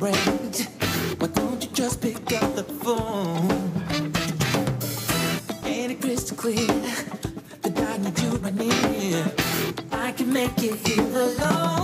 Why don't you just pick up the phone? Ain't it crystal clear that I need you right near? I can make it feel alone.